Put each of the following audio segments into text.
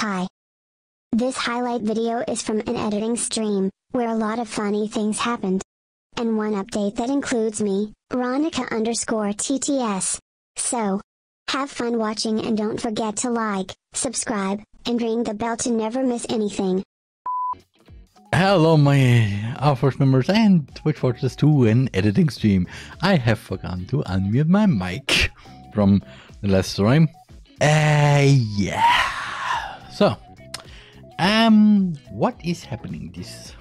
Hi. This highlight video is from an editing stream, where a lot of funny things happened. And one update that includes me, Ronika underscore TTS. So, have fun watching and don't forget to like, subscribe, and ring the bell to never miss anything. Hello my Force members and Twitch watchers to an editing stream. I have forgotten to unmute my mic from the last stream. Uh, yeah. So, um, what is happening this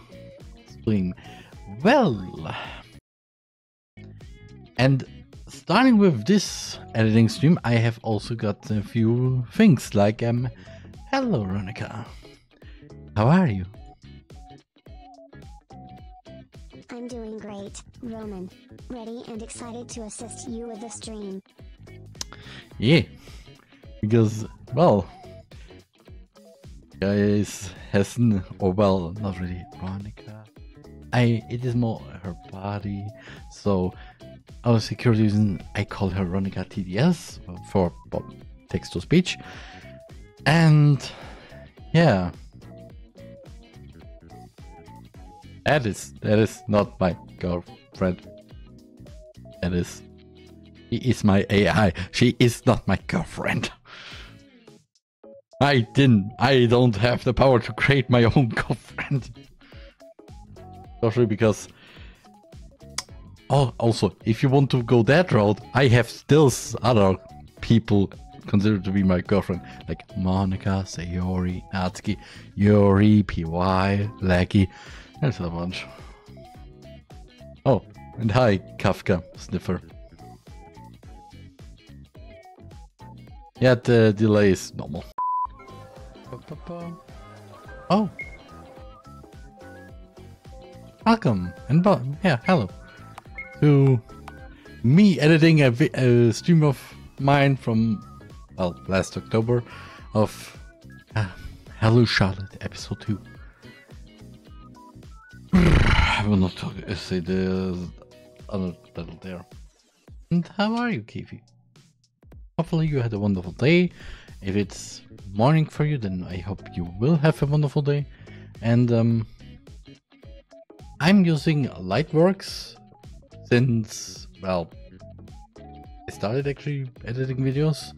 stream? Well, and starting with this editing stream, I have also got a few things like, um, hello Ronika. How are you? I'm doing great, Roman. Ready and excited to assist you with the stream. Yeah, because well, guys, Hessen, or well, not really Veronica. I it is more her body, so out of security reason, I call her Veronica TTS for text to speech, and yeah. That is that is not my girlfriend. That is he is my AI. She is not my girlfriend. I didn't I don't have the power to create my own girlfriend. Especially because Oh also if you want to go that route, I have still other people considered to be my girlfriend, like Monika, Sayori, Natsuki, Yuri, PY, Lucky. There's a bunch. Oh, and hi, Kafka, Sniffer. Yeah, the delay is normal. Oh. Welcome, and yeah, hello. To me editing a, a stream of mine from, well, last October of uh, Hello Charlotte, episode 2. I will not talk, uh, say the other title there. And how are you, Kifi? Hopefully you had a wonderful day. If it's morning for you, then I hope you will have a wonderful day. And um, I'm using Lightworks since, well, I started actually editing videos.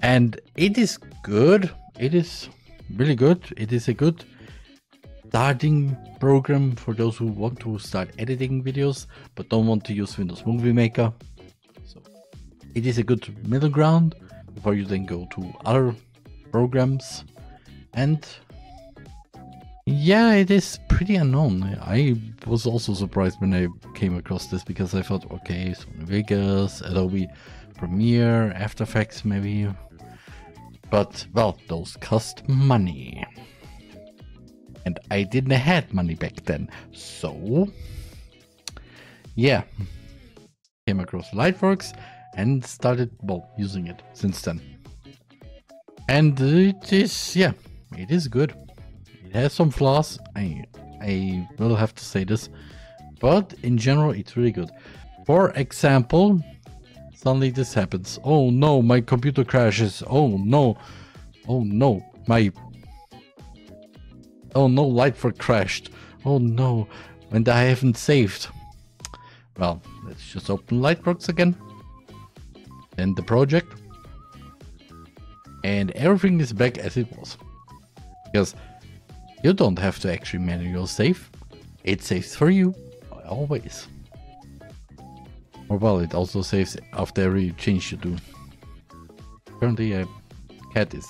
And it is good. It is really good. It is a good starting program for those who want to start editing videos but don't want to use Windows Movie Maker. So it is a good middle ground before you then go to other programs. And yeah, it is pretty unknown. I was also surprised when I came across this because I thought, okay, Sony Vegas, Adobe Premiere, After Effects maybe. But well, those cost money and I didn't have money back then. So, yeah, came across Lightworks and started well using it since then. And it is yeah, it is good. It has some flaws. I I will have to say this, but in general, it's really good. For example, suddenly this happens. Oh no, my computer crashes. Oh no, oh no, my Oh no, Lightwork crashed. Oh no, and I haven't saved. Well, let's just open Lightworks again. And the project. And everything is back as it was. Because you don't have to actually manual save. It saves for you, always. Or well, it also saves after every change you do. Currently, a cat is...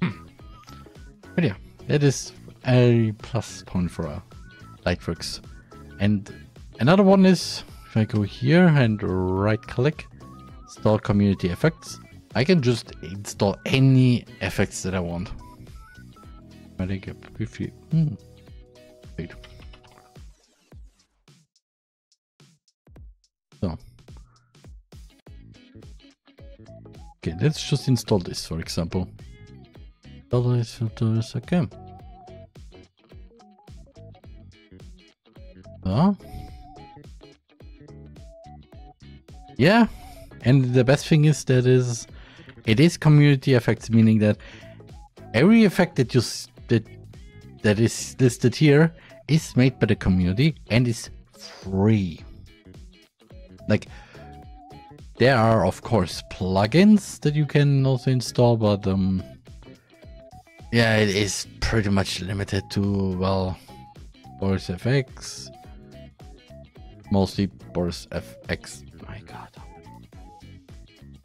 Hmm. But yeah. That is a plus point for uh, Lightworks. And another one is if I go here and right click, install community effects, I can just install any effects that I want. I think if you hmm. wait. So okay, let's just install this for example. Again. Oh. Yeah. And the best thing is that is it is community effects, meaning that every effect that you that that is listed here is made by the community and is free. Like there are of course plugins that you can also install, but um yeah, it is pretty much limited to well Boris FX. Mostly Boris FX. My god.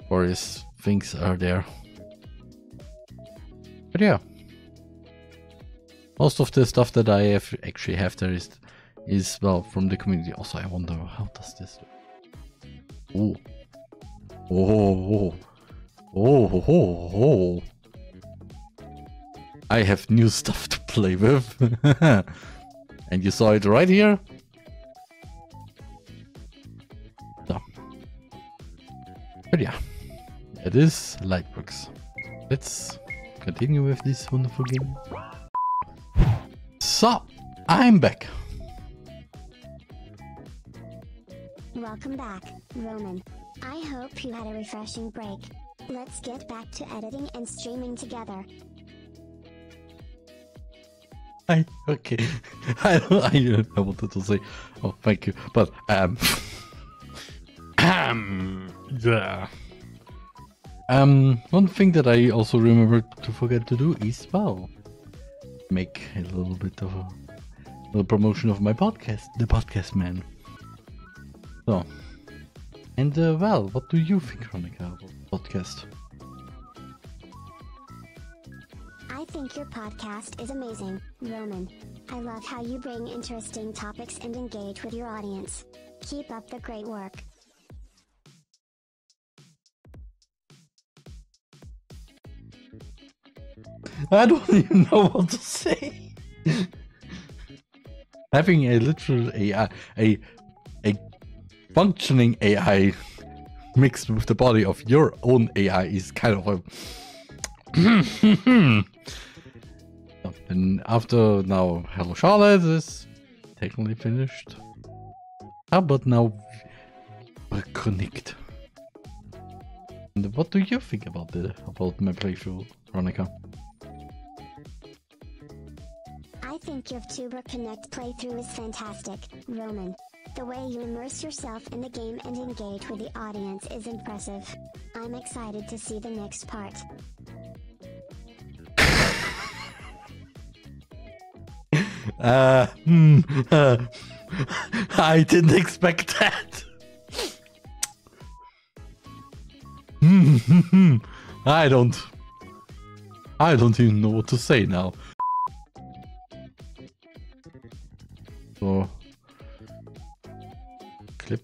Boris things are there. But yeah. Most of the stuff that I have actually have there is is well from the community. Also I wonder how does this Oh. Oh, oh, oh, oh, oh. I have new stuff to play with. and you saw it right here. So. But yeah, it is Lightworks. Let's continue with this wonderful game. So, I'm back. Welcome back, Roman. I hope you had a refreshing break. Let's get back to editing and streaming together. I okay. I I, I wanted to say, oh, thank you, but um, um, yeah. Um, one thing that I also remember to forget to do is well, make a little bit of a little promotion of my podcast, the Podcast Man. So, and uh, well, what do you think, Ronika, about podcast? I think your podcast is amazing, Roman. I love how you bring interesting topics and engage with your audience. Keep up the great work. I don't even know what to say. Having a literal AI, a a functioning AI mixed with the body of your own AI is kind of a. and after now, Hello Charlotte is technically finished. Ah, How about now, connect. And what do you think about the about my playthrough, Veronica? Think your Tuber Connect playthrough is fantastic, Roman. The way you immerse yourself in the game and engage with the audience is impressive. I'm excited to see the next part. Uh, hmm, uh, I didn't expect that. Hmm, hmm, hmm. I don't. I don't even know what to say now. So. Clip.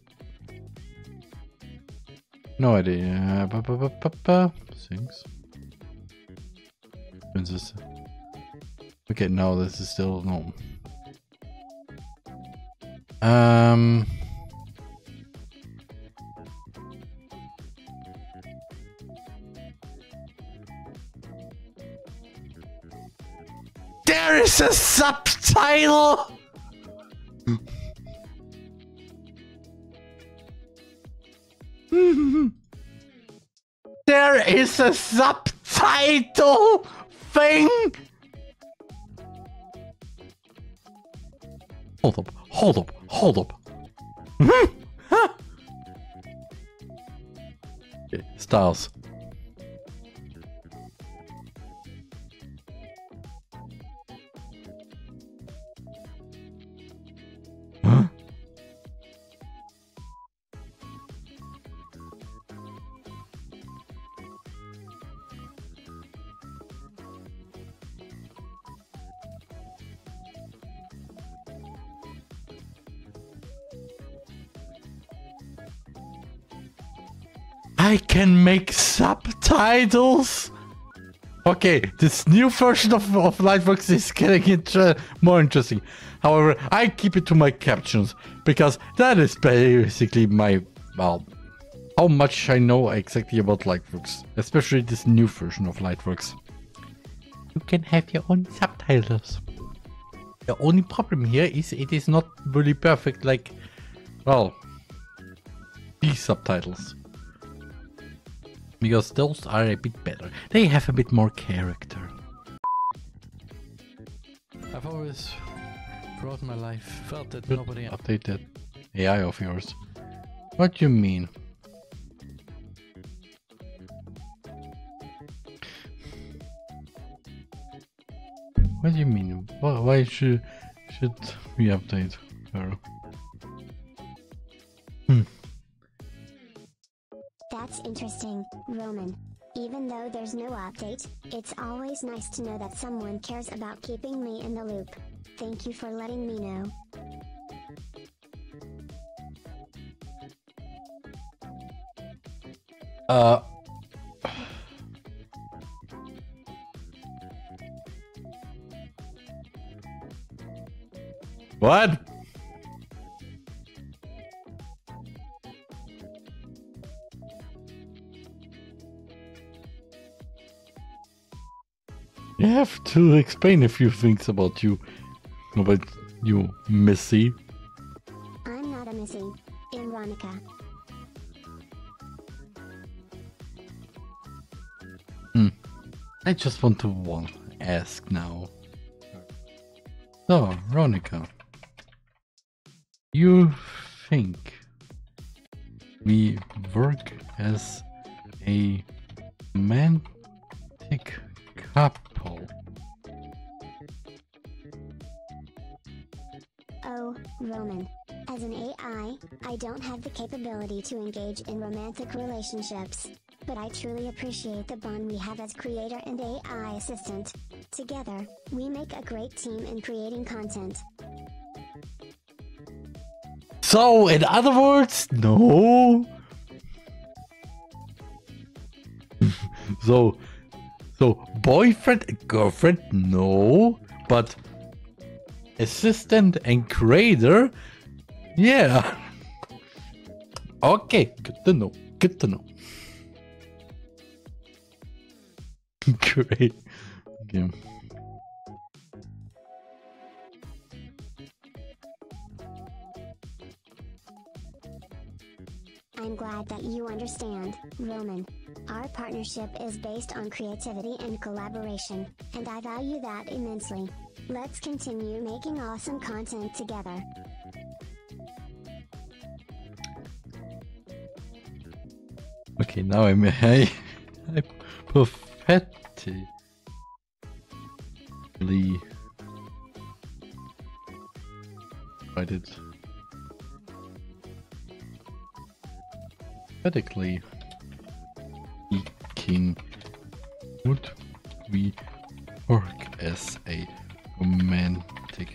No idea. Ba, ba, ba. Things. Princess. Okay, no, this is still no. Um. There is a subtitle. there is a subtitle thing. Hold up, hold up, hold up. Hmm. Styles. I can make subtitles. Okay, this new version of, of Lightworks is getting inter- more interesting. However, I keep it to my captions because that is basically my well, how much I know exactly about Lightworks, especially this new version of Lightworks. You can have your own subtitles. The only problem here is it is not really perfect like, well, these subtitles because those are a bit better. They have a bit more character. I've always, throughout my life, felt that nobody update that AI of yours. What do you mean? What do you mean? Why, why should should we update her? That's interesting, Roman. Even though there's no update, it's always nice to know that someone cares about keeping me in the loop. Thank you for letting me know. Uh. What? You have to explain a few things about you. About you, Missy. I'm not a Missy. Ironica. Hmm. I just want to want ask now. So, Ronika, you think we work as a romantic couple? Roman. As an AI, I don't have the capability to engage in romantic relationships. But I truly appreciate the bond we have as creator and AI assistant. Together, we make a great team in creating content. So, in other words, no. so, so boyfriend, and girlfriend, no. But assistant and creator, yeah. Okay, good to know. Good to know. Great. Okay. You understand, Roman. Our partnership is based on creativity and collaboration, and I value that immensely. Let's continue making awesome content together. Okay, now I'm I, I perfectly write it Hypothetically speaking, would we work as a romantic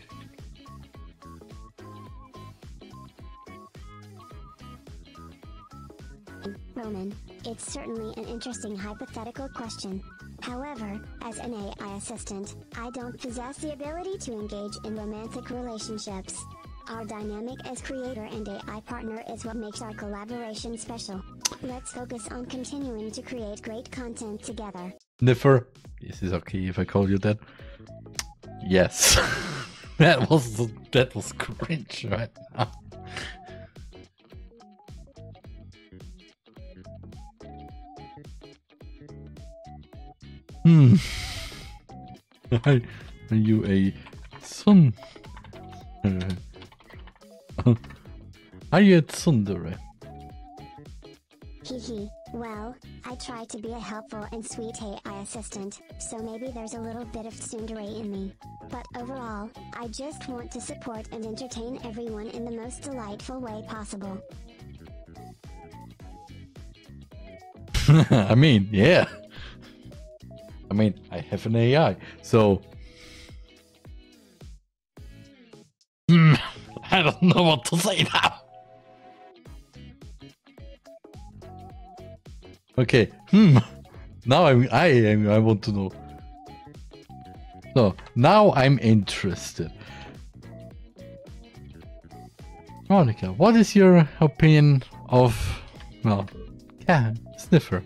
Roman, it's certainly an interesting hypothetical question. However, as an AI assistant, I don't possess the ability to engage in romantic relationships. Our dynamic as creator and AI partner is what makes our collaboration special. Let's focus on continuing to create great content together. Niffer? Is this okay if I call you that? Yes. that was that was cringe right now. Hmm. Are are you a son? Are you a tsundere? Hehe, well, I try to be a helpful and sweet AI assistant, so maybe there's a little bit of tsundere in me. But overall, I just want to support and entertain everyone in the most delightful way possible. I mean, yeah. I mean, I have an AI, so. I don't know what to say now. Okay. Hmm. Now I'm. I am. I want to know. So now I'm interested. Monica, what is your opinion of, well, yeah, Sniffer?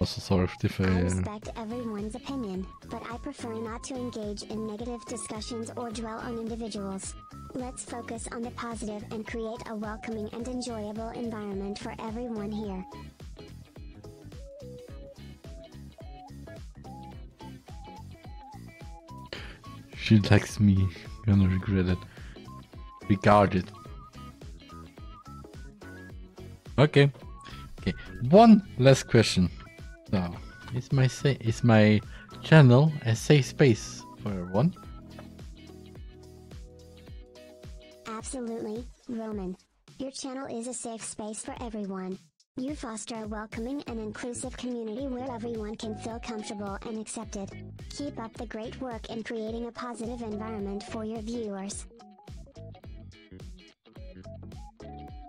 Also, sorry if I I. Uh, respect everyone's opinion, but I prefer not to engage in negative discussions or dwell on individuals. Let's focus on the positive and create a welcoming and enjoyable environment for everyone here. she likes me. Gonna regret it. Regard it. Okay. Okay. One last question. Now, It's my say is my channel a safe space for everyone? Absolutely, Roman. Your channel is a safe space for everyone. You foster a welcoming and inclusive community where everyone can feel comfortable and accepted. Keep up the great work in creating a positive environment for your viewers.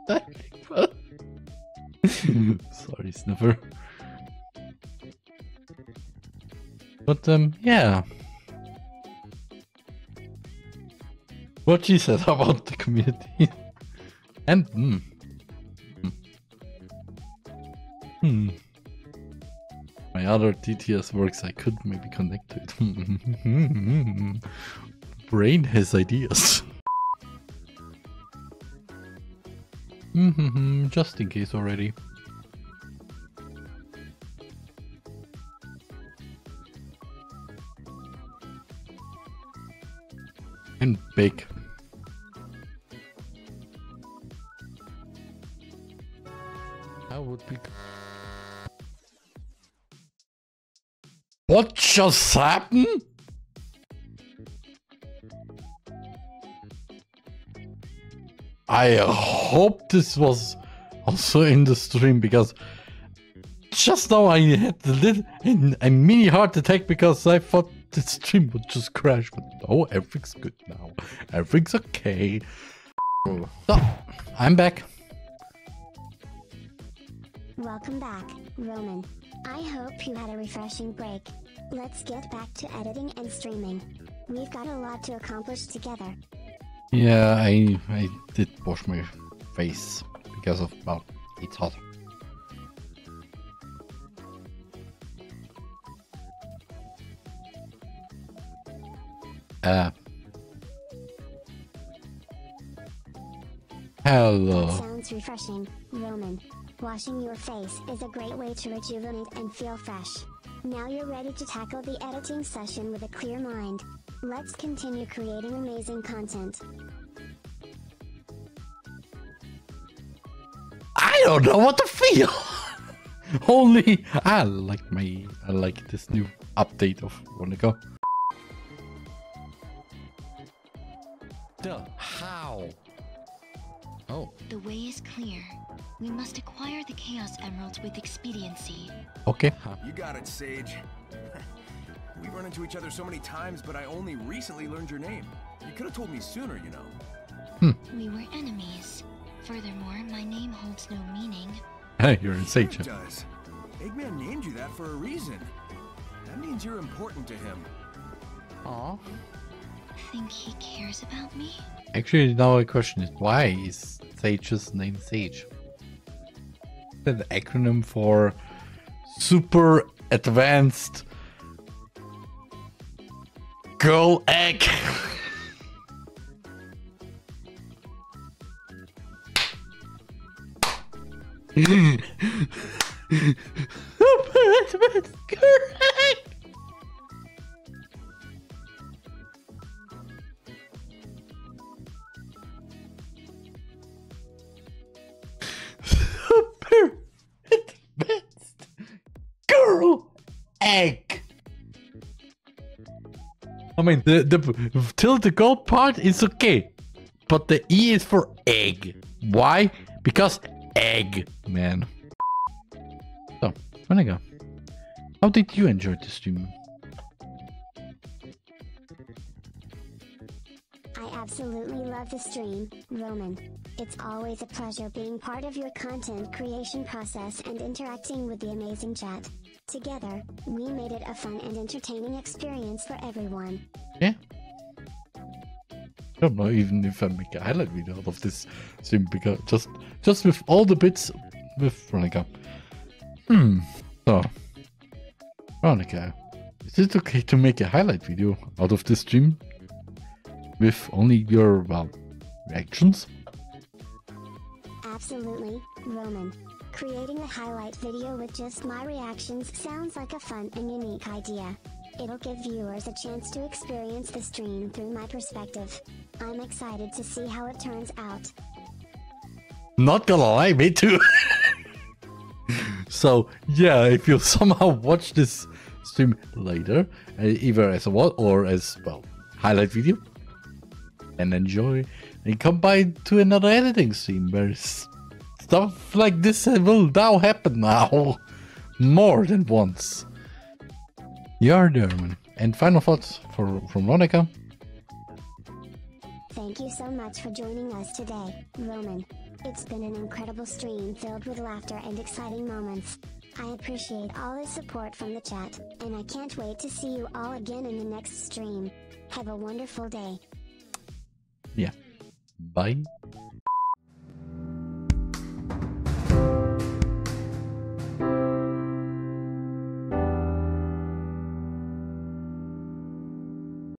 Sorry, Sniffer. But um, yeah. What she said about the community. and hmm. Hmm. My other TTS works I could maybe connect to it. Brain has ideas. Just in case already. And big. That would be. What just happened? I hope this was also in the stream because just now I had a little a mini heart attack because I thought the stream would just crash, but no, everything's good now. Everything's okay. So, I'm back. Welcome back, Roman. I hope you had a refreshing break. Let's get back to editing and streaming. We've got a lot to accomplish together. Yeah, I I did wash my face because of well, it's hot. Uh. Hello. Sounds refreshing, Roman. Washing your face is a great way to rejuvenate and feel fresh. Now you're ready to tackle the editing session with a clear mind. Let's continue creating amazing content. I don't know what to feel. Only I like my I like this new update of Ronika. The how? Oh, The way is clear. We must acquire the Chaos Emeralds with expediency. Okay. You got it, Sage. We've run into each other so many times, but I only recently learned your name. You could have told me sooner, you know. Hmm. We were enemies. Furthermore, my name holds no meaning. Hey, you're in Sure Sage. it does. Eggman named you that for a reason. That means you're important to him. aw. Think he cares about me? Actually, now the question is why is Sage's name Sage? Is that an acronym for Super Advanced Girl Egg? Super Advanced Girl I mean, the the till the gold part is okay, but the E is for egg. Why? Because egg, man. So, Monica, how did you enjoy the stream? I absolutely love the stream, Roman. It's always a pleasure being part of your content creation process and interacting with the amazing chat. Together, we made it a fun and entertaining experience for everyone. Yeah. I don't know even if I make a highlight video out of this stream because just just with all the bits with Veronica. Hmm. So Veronica, is it okay to make a highlight video out of this stream? With only your well reactions? Absolutely, Roman. Creating a highlight video with just my reactions sounds like a fun and unique idea. It'll give viewers a chance to experience the stream through my perspective. I'm excited to see how it turns out. Not gonna lie, me too. so yeah, if you somehow watch this stream later, uh, either as a what or as well highlight video, and enjoy, and come by to another editing stream where stuff like this will now happen now more than once. You're German. And final thoughts for from Ronika. Thank you so much for joining us today, Roman. It's been an incredible stream filled with laughter and exciting moments. I appreciate all the support from the chat, and I can't wait to see you all again in the next stream. Have a wonderful day. Yeah. Bye.